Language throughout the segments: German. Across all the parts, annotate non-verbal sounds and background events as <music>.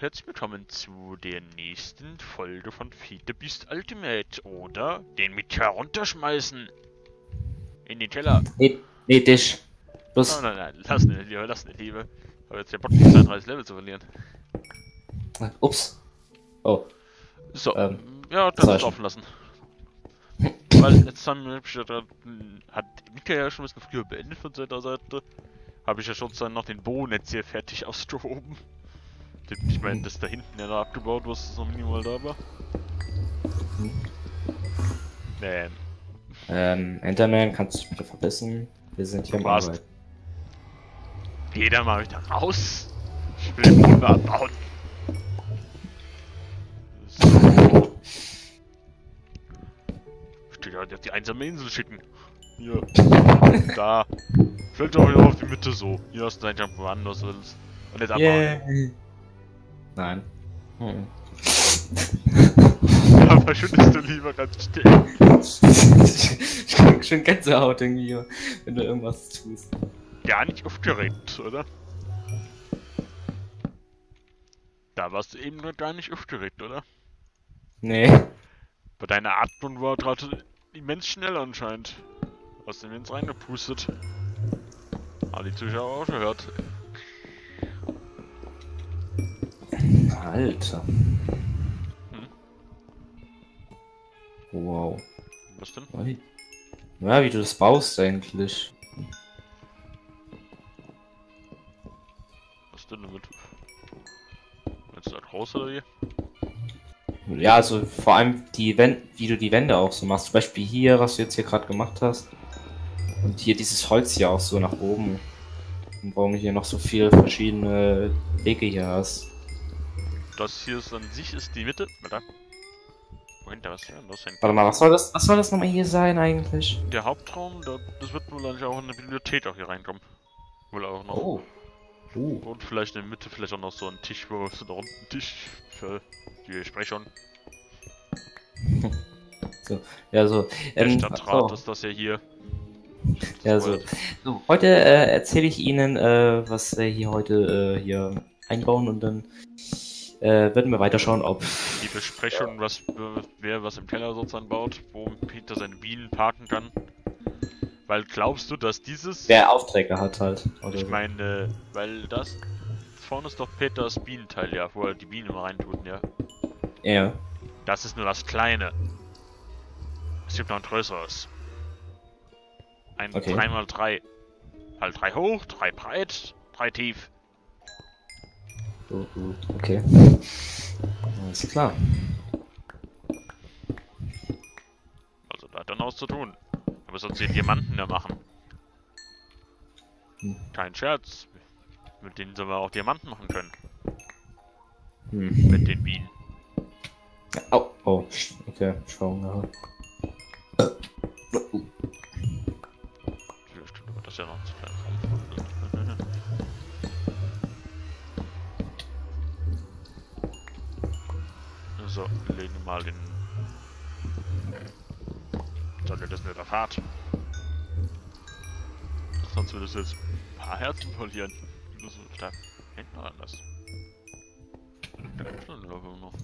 herzlich willkommen zu der nächsten Folge von Feed the Beast Ultimate. Oder den mit herunterschmeißen. In den Keller. Nee, nee, dich. Los. Oh, nein, nein, lass nicht, lieber, lass nicht, lieber. Aber jetzt der Bock, 32 Level zu verlieren. Ups. Oh. So, Ähm, ja, das ist offen lassen. Weil jetzt haben wir, hat Mika ja schon ein bisschen früher beendet von seiner Seite. Habe ich ja schon dann noch den Boden jetzt hier fertig ausgehoben. Den- Ich meine, das da hinten ja noch abgebaut, was noch minimal da war. Ähm, Ähm, Enderman, kannst du dich bitte verbessern? Wir sind hier Was? Arbeit. da mal wieder raus. Ich will den Boden abbauen. So. Ich will halt auf die einsame Insel schicken. Hier. <laughs> da. Fällt doch wieder auf die Mitte so. Hier hast du dein Jump woanders willst. Und jetzt abbauen. Yeah. Nein. Hm. <laughs> Da verschüttest du lieber ganz still. ich krieg schon Gänsehaut irgendwie, wenn du irgendwas tust. Gar nicht aufgeregt, oder? Da warst du eben noch gar nicht aufgeregt, oder? Nee. Bei deiner Atmung war gerade immens schnell anscheinend. Hast du mir ins reingepustet. Ah, die Zuschauer auch schon gehört. Alter. Hm. Wow. Was denn? Ja, wie du das baust eigentlich. Was denn damit? Du das raus oder wie? Ja, also vor allem die Wände, wie du die Wände auch so machst. Zum Beispiel hier, was du jetzt hier gerade gemacht hast. Und hier dieses Holz hier auch so nach oben. Und warum du hier noch so viele verschiedene Wege hier hast. Das hier ist an sich ist die Mitte. Warte. Wohin da was? Ja, das ist Warte mal, was soll das, was soll das nochmal hier sein eigentlich? Der Hauptraum, da, das wird wohl eigentlich auch in der Bibliothek auch hier reinkommen. Wohl auch noch. Oh. Uh. Und vielleicht in der Mitte vielleicht auch noch so ein Tisch, wo so da unten ein Tisch für die Sprechung. <laughs> Ja, so. Der Ähm, Stadtrat ach ist das ja hier. Ja, so. so heute äh, erzähle ich Ihnen, äh, was wir hier heute äh, hier einbauen und dann äh, werden wir weiterschauen, ob. Die Besprechung, was wer was im Keller sozusagen baut, wo Peter seine Bienen parken kann. Weil glaubst du, dass dieses. Wer Aufträge hat halt. Ich so. meine, weil das. Vorne ist doch Peters Bienenteil, ja, wo er die Bienen immer reintun, ja. Ja. Das ist nur das Kleine. Es gibt noch ein größeres. Ein Okay. 3x3. Halt 3 hoch, 3 breit, 3 tief. Uh, okay. Alles klar. Also da hat er noch was zu tun. Aber sonst den Diamanten da machen. Hm. Kein Scherz. Mit denen sollen wir auch Diamanten machen können. Hm. Mit den Bienen. Oh, oh, okay, Schwung, ja. Uh, Stimmt, aber das ja noch zu klein. So, legen wir mal den. Soll das nicht erfahrt? Sonst würdest du jetzt ein paar Herzen verlieren. Du so stark. Hinten noch anders. Da ein Level noch.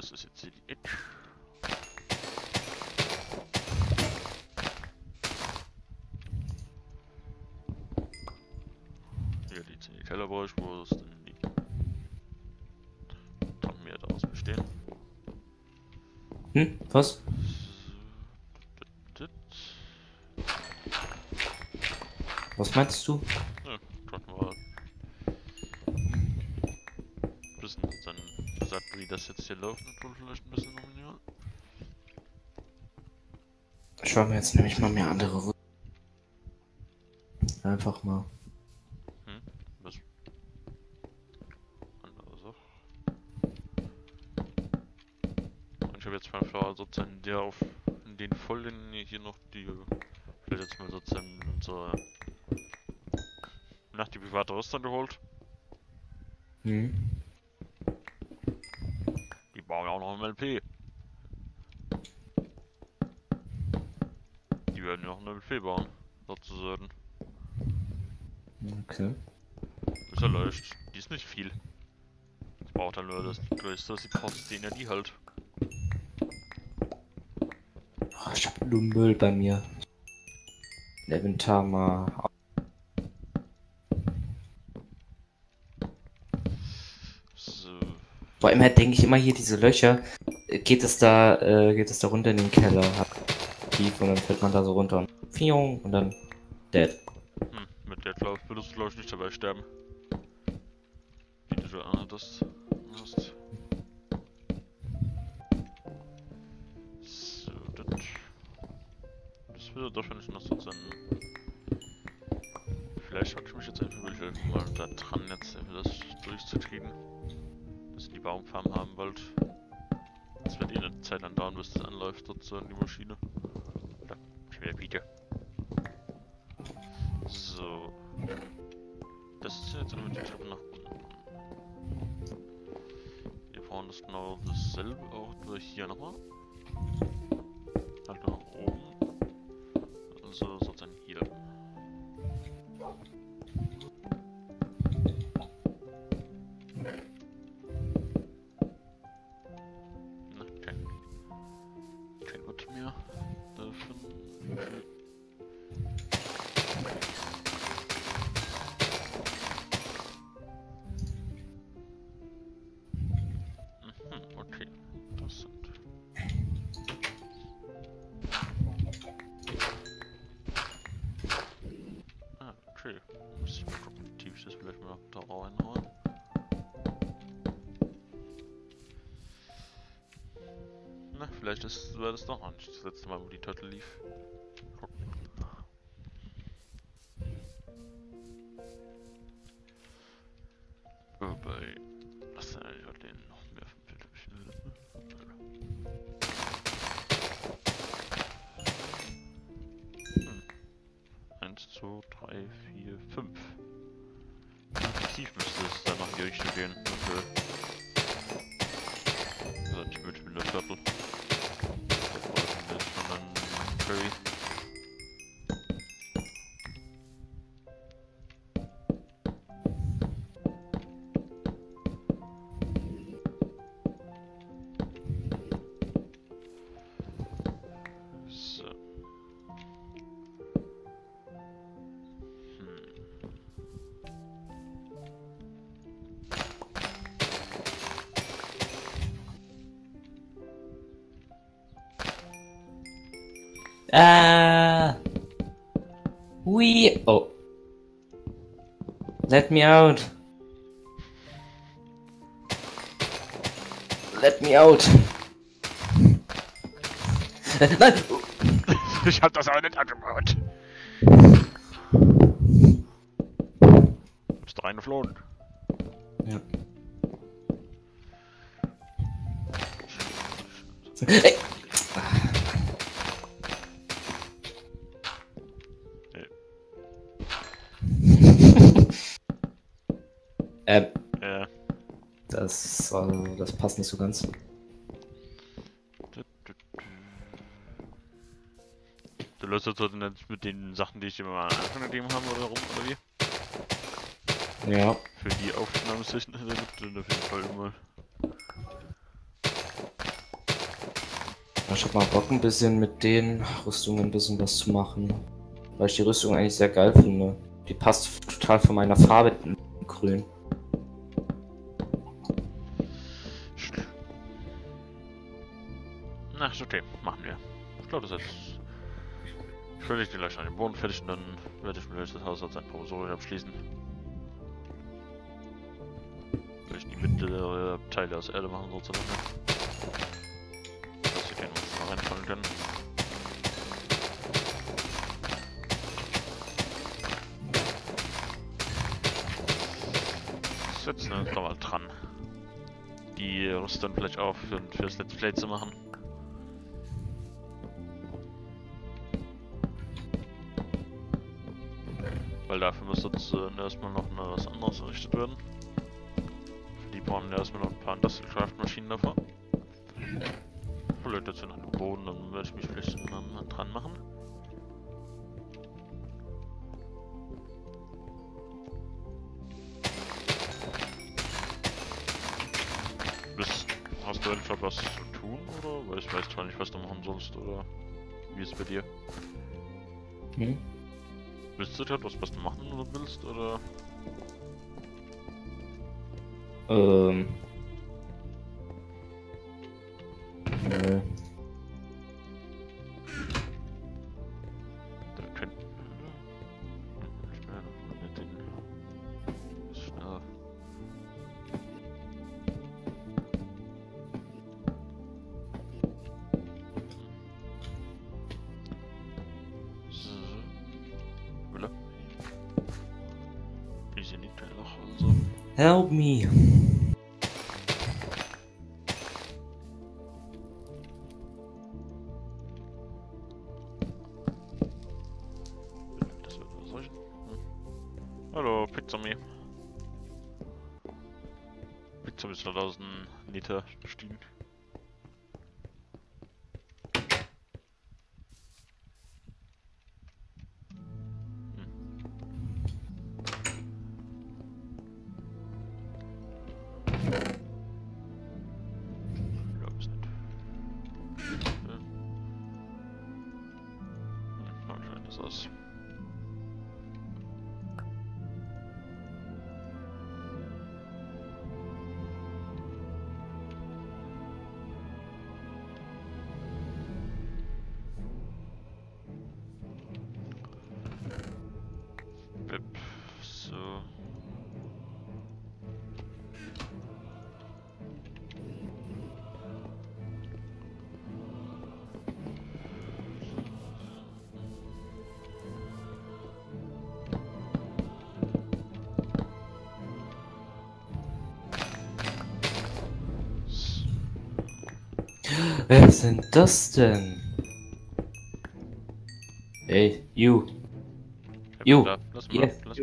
Das ist jetzt hier die Edge. Hier die 10 Kellerbereich, wo es denn die Treppen hier daraus bestehen. Hm, was? Was meinst du? Jetzt nämlich mal mehr andere Ru- Einfach mal. Hm? Was? Andere Sache. Und ich habe jetzt mal vor, sozusagen der auf in den vollen hier noch die vielleicht jetzt mal sozusagen unsere nach die private Rüstung geholt. Hm. Die bauen ja auch noch im LP. Die ja bauen, sozusagen. Okay. Ist ja leicht. Die ist nicht viel. Das braucht halt nur das größte, sie kostet die Energie halt. Oh, ich hab nur Müll bei mir. Inventar mal. So. Boah, immer denke ich immer hier diese Löcher. Geht es da, äh, geht es da runter in den Keller? Tief und dann fällt man da so runter. Fiong und dann dead. Hm, mit der glaub, würdest du glaube ich nicht dabei sterben. Wie du da anhattest. hast. So, das. Das würde doch wahrscheinlich noch so sein. Vielleicht sollte ich mich jetzt einfach mal da dran jetzt einfach das durchzukriegen. Dass ihr die Baumfarm haben wollt. Das wird eh eine Zeit lang dauern, bis das anläuft, sozusagen die Maschine. Genau dasselbe auch nur hier nochmal. Ist, war das doch nicht das letzte Mal, wo die Turtle lief. Gucken. Wobei, was ja den noch mehr vom Bild hab ich denn Hm. Eins, zwei, drei, vier, fünf. Tief müsste es dann noch in die Richtung gehen? Okay. Also nicht mit, mit der Viertel. Ah. We. Oh. Let me out. Let me out. <laughs> Nein! ich hab das aber nicht angebaut. Bist du reingeflogen? Ja. Ey. Das, äh, das passt nicht so ganz. Du löst das dann mit den Sachen, die ich dir mal am Anfang gegeben habe, oder rum, oder wie? Ja. Für die Aufnahmesession ich auf jeden Fall mal. Ich hab mal Bock, ein bisschen mit den Rüstungen ein bisschen was zu machen. Weil ich die Rüstung eigentlich sehr geil finde. Die passt total von meiner Farbe in grün. Na, ist okay, machen wir. Ich glaube, das ist jetzt. Ich will nicht gleich an den Boden fertig und dann werde ich mir das Haus als ein Provisorium abschließen. Will ich die mittlere Teile aus Erde machen, sozusagen. Dass wir keinen uns noch reinfallen können. Setzen wir uns doch mal dran. Die Rüstung vielleicht auch für, fürs Let's Play zu machen. Weil dafür muss jetzt äh, erstmal noch eine, was anderes errichtet werden. brauchen wir erstmal noch ein paar Industrial Craft Maschinen davor. Leute sind an den Boden, dann werde ich mich vielleicht dran machen. Bist, hast du etwa was zu tun, oder? Weil ich weiß zwar nicht, was du machen sollst, oder wie ist es bei dir? Hm? Willst du etwas, was du machen willst, oder? Ähm. Nö. Help me. Hallo, Pizzami. Pizzami ist 3000 Liter stehen. Wer sind das denn? Hey, you. Lass mal, Yes. lass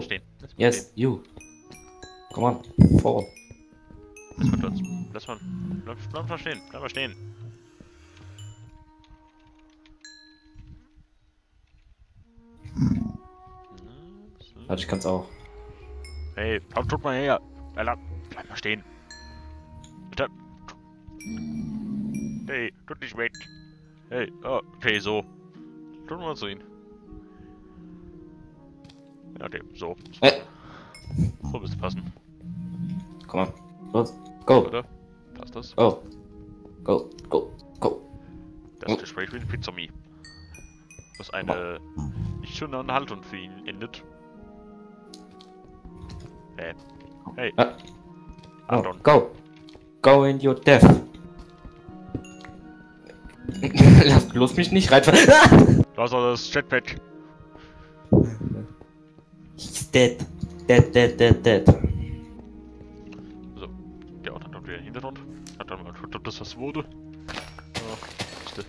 stehen. Yes, you. Come on. Stehen. Lass mal dort. Lass mal. Bleib, bleib mal stehen. Bleib mal stehen. Warte, ich kann's auch. Hey, komm, tut mal her. Alter, bleib mal stehen. Hey, tut nicht weg. Hey, oh, okay, so. Tut mal zu ihn. Ja, okay, so. Äh. So müsste passen, Come on. Los. Go. oder? Passt das? Go. Go. Go. Go. Das Gespräch mit Pizzami. Was eine nicht schöne Unterhaltung für ihn endet. Hey. Hey, Ah. Oh, Anton. go. Go in your death. Lass bloß mich nicht reinfahren. Ah! Da ist das Jetpack. He's dead. Dead, dead, dead, dead. So, der Ort hat noch wieder den Hintergrund. Hat dann mal geguckt, ob das was wurde. Ja,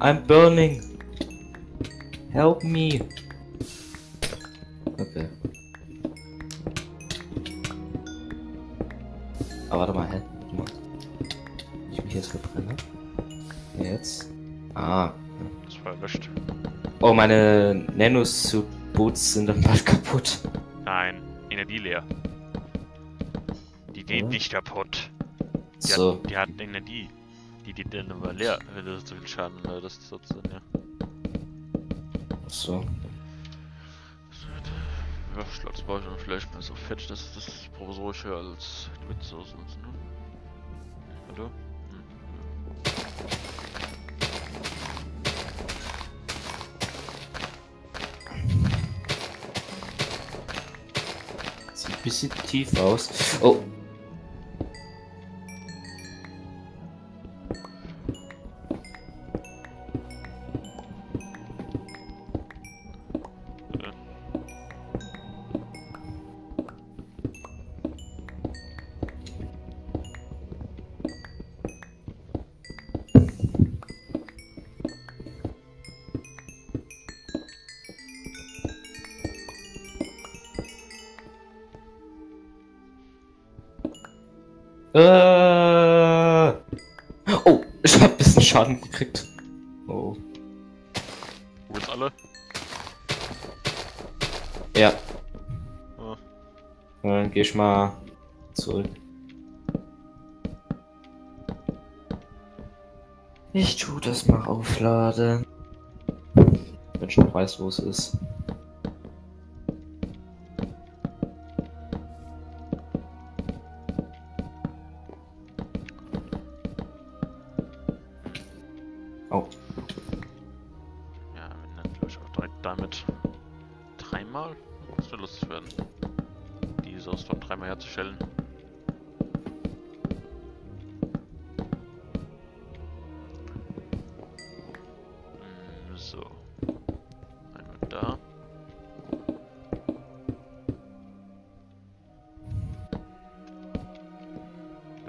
I'm burning. Help me. Jetzt. Ah. das war erwischt. Oh, meine Nanosuit-Boots sind dann bald kaputt. Nein, Energie leer. Die geht Ja. nicht kaputt. Die, So. hat, die hat Energie. Die geht dann aber leer, wenn du so viel Schaden das sozusagen, ja. So. Ja, Schlotz brauche ich noch vielleicht mal so fett, dass das provisorische als mit so sind, ne? Oder? Sieht ein bisschen tief aus. Oh. Äh. Oh, ich hab ein bisschen Schaden gekriegt. Oh. Wo jetzt alle? Ja. Ah. Dann geh ich mal zurück. Ich tu das mal aufladen. Wenn ich noch weiß, wo es ist.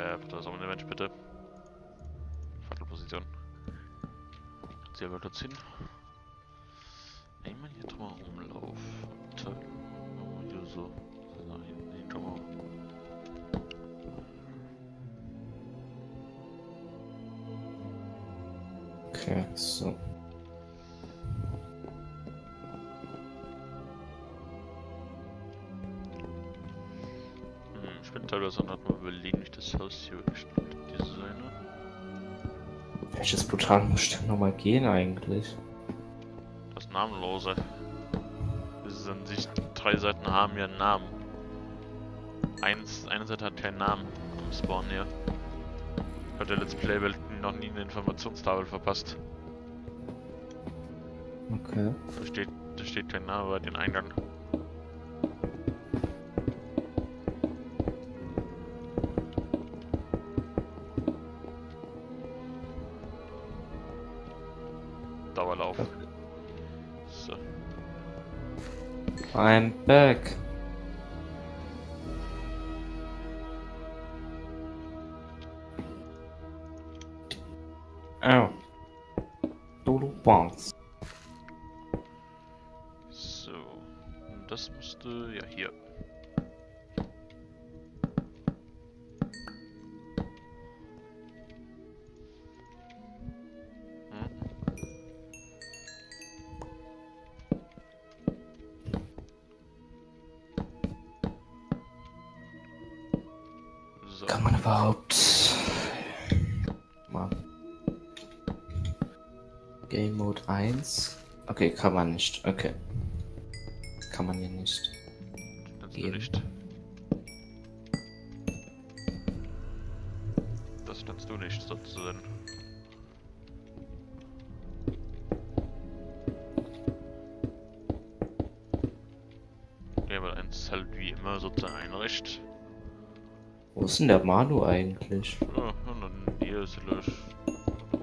Wer das auch eine Mensch bitte? Fackelposition. Sehr gut hin. Einmal hier drüber rumlaufen. Zack. Oh, hier so. Nach hinten hin mal. okay, so. Teilweise noch mal überlegen, wie das Haus hier designe. Welches Portal muss ich denn nochmal gehen eigentlich? Das Namenlose. Das an sich, drei Seiten haben ja einen Namen. Eins, eine Seite hat keinen Namen am Spawn hier. Hat der Let's Play Welt noch nie eine Informationstafel verpasst. Okay. Da steht, da steht kein Name bei den Eingang. I'm back. Oh. Dodo Bongs. So. Das müsste ja hier. Okay, kann man nicht. Okay. Kann man hier nicht. Das Geben. nicht. Das kannst du nicht, sozusagen. Ja, weil eins halt wie immer sozusagen einrichtet. Wo ist denn der Manu eigentlich? Ja, und dann hier ist vielleicht.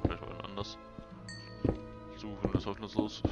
Vielleicht mal anders. Suchen ist hoffnungslos.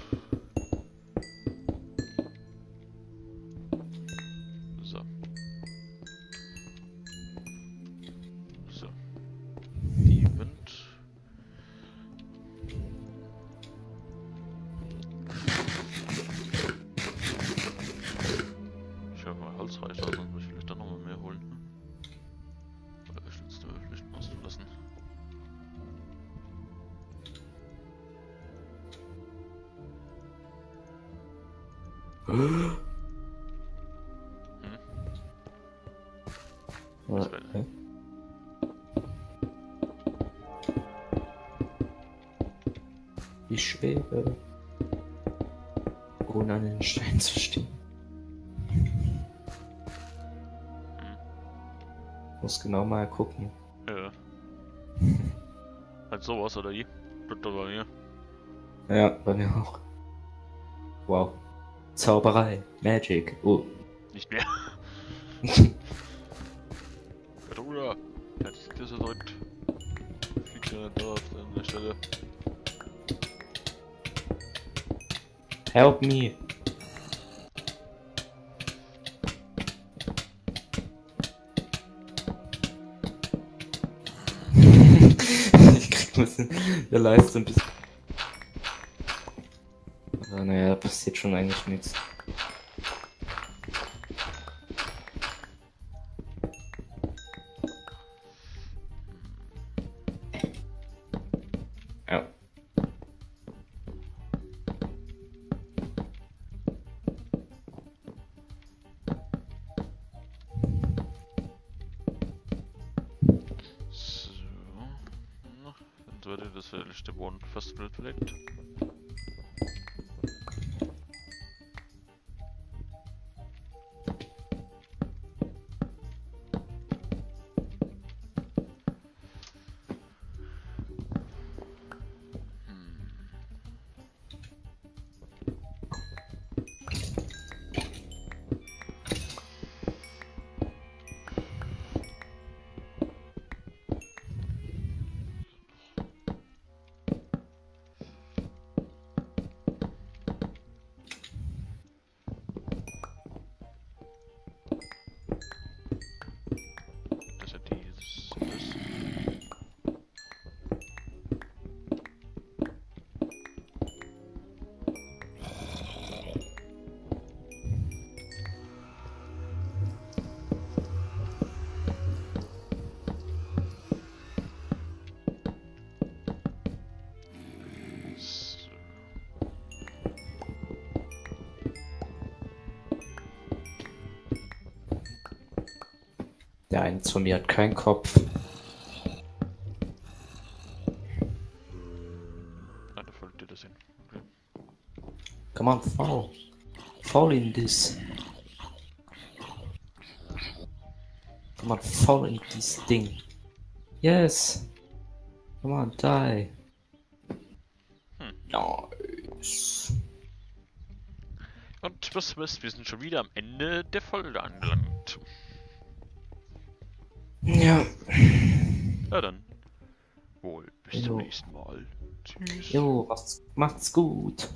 Okay. Ich schwebe, ohne an den Stein zu stehen. Muss genau mal gucken. Ja. Halt sowas oder doch bei mir. Ja, bei mir auch. Wow. Zauberei. Magic. Oh. Nicht mehr. <laughs> Bruder, jetzt ist er direkt. Fliegt ja dort an der Stelle. Help me. <laughs> ich krieg ein bisschen der Leiste ein bisschen. jetzt schon eigentlich nichts. Ja. So. Dann das letzte Boden fast blöd verlegt. Eine von mir hat keinen Kopf. Ah, da folgt dir das hin. Okay. Come on, fall. Fall in this. Come on, fall in this thing. Yes. Come on, die. Hm. Nice. Und was wisst, wir sind schon wieder am Ende der Folge angelangt. Ja dann. Wohl, bis zum Jo. nächsten Mal. Tschüss. Jo, macht's, macht's gut.